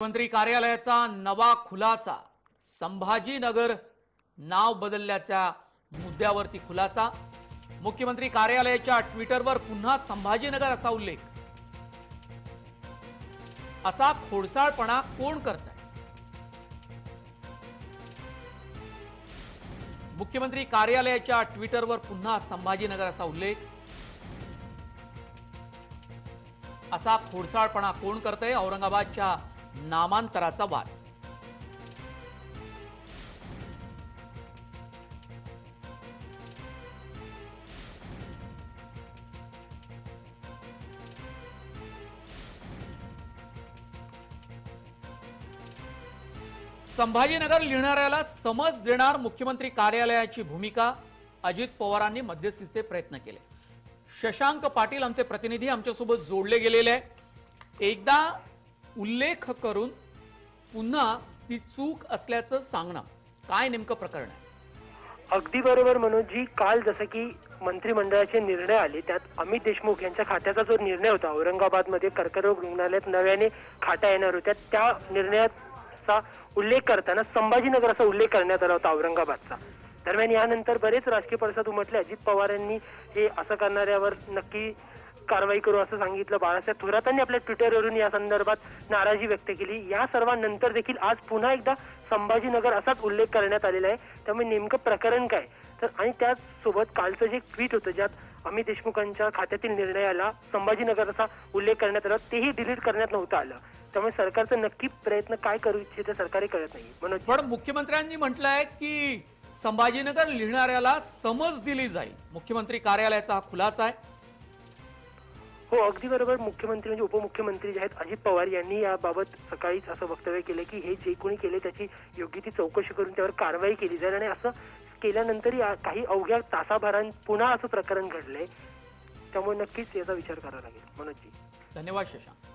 मुख्यमंत्री कार्यालयाचा नवा खुलासा. संभाजीनगर नाव बदलल्याच्या मुद्द्यावरती खुलासा. मुख्यमंत्री कार्यालयाच्या ट्विटरवर पुन्हा संभाजीनगर असा उल्लेख. असा खोडसाळपणा कोण करत आहे मुख्यमंत्री कार्यालयाच्या ट्विटरवर पुन्हा संभाजीनगर असा उल्लेख. असा खोडसाळपणा कोण करतंय? औरंगाबादच्या नामांतराचा वाद. संभाजीनगर लिहिणाऱ्याला समज देणार मुख्यमंत्री कार्यालयाची भूमिका अजित पवारांनी मध्यस्थीचे प्रयत्न केले. शशांक पाटील आमचे प्रतिनिधी आमच्यासोबत जोडले गेलेले. आहे एकदा उल्लेख करून पुन्हा ती चूक असल्याचं सांगणं. काय नेमकं प्रकरण आहे? अगदी बरोबर मनोजी काल जसं की मंत्रिमंडळाचे निर्णय आले त्यात अमित देशमुख यांच्या खात्याचा जो निर्णय होता औरंगाबादमध्ये कर्करोग रुग्णालयात नव्याने खाटा येणार होत्या त्या निर्णयाचा उल्लेख करताना संभाजीनगराचा उल्लेख करण्यात आला होता औरंगाबादचा. दरम्यान यानंतर बरेच राजकीय पडसाद उमटले. अजित पवार यांनी हे असं करणाऱ्यावर नक्की कारवाई करू असं सांगितलं बाळासाहेब थोरातांनी आपल्या ट्विटरवरून या संदर्भात नाराजी व्यक्त केली. या सर्वांनंतर देखील आज पुन्हा एकदा संभाजीनगर असाच उल्लेख करण्यात आलेला आहे. त्यामुळे नेमकं प्रकरण काय? तर आणि त्याचसोबत कालचं जे ट्विट होतं ज्यात अमित देशमुखांच्या खात्यातील निर्णयाला संभाजीनगर असा उल्लेख करण्यात आला तेही डिलीट करण्यात नव्हतं आलं. त्यामुळे सरकारचं नक्की प्रयत्न काय करू इच्छिते सरकारही कळत नाही म्हणून पण मुख्यमंत्र्यांनी म्हटलंय की संभाजीनगर लिहिणाऱ्याला समज दिली जाईल. मुख्यमंत्री कार्यालयाचा हा खुलासा आहे. हो अगदी बरोबर. मुख्यमंत्री म्हणजे उपमुख्यमंत्री जे आहेत अजित पवार यांनी याबाबत सकाळीच असं वक्तव्य केलं की हे जे कोणी केले त्याची योग्य ती चौकशी करून त्यावर कारवाई केली जाईल. आणि असं केल्यानंतर काही अवघ्या तासाभरात पुन्हा असं प्रकरण घडलंय. त्यामुळे नक्कीच याचा विचार करावा लागेल. मनोजजी. धन्यवाद शशांक.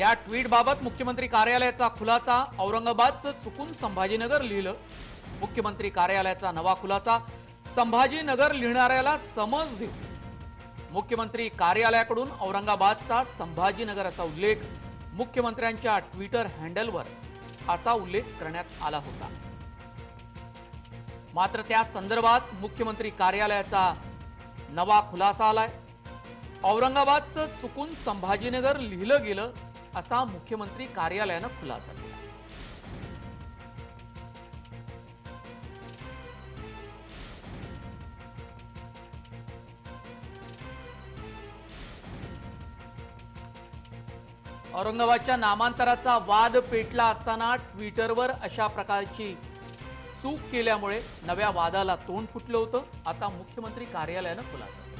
त्या ट्वीट बाबत मुख्यमंत्री कार्यालयाचा खुलासा औरंगाबादचं चुकून संभाजीनगर लिहिलं. मुख्यमंत्री कार्यालयाचा नवा खुलासा संभाजीनगर लिहिणाऱ्याला समज देऊ मुख्यमंत्री कार्यालयाकडून औरंगाबादचा संभाजीनगर असा उल्लेख मुख्यमंत्र्यांच्या ट्विटर हँडलवर असा उल्लेख करण्यात आला होता. मात्र त्या संदर्भात मुख्यमंत्री कार्यालयाचा नवा खुलासा आलाय. औरंगाबादचं चुकून संभाजीनगर लिहिलं गेलं असा मुख्यमंत्री कार्यालयानं खुलासा केला. औरंगाबादच्या नामांतराचा वाद पेटला असताना ट्विटरवर अशा प्रकारची चूक केल्यामुळे नव्या वादाला तोंड फुटलं होतं. आता मुख्यमंत्री कार्यालयानं खुलासा केला.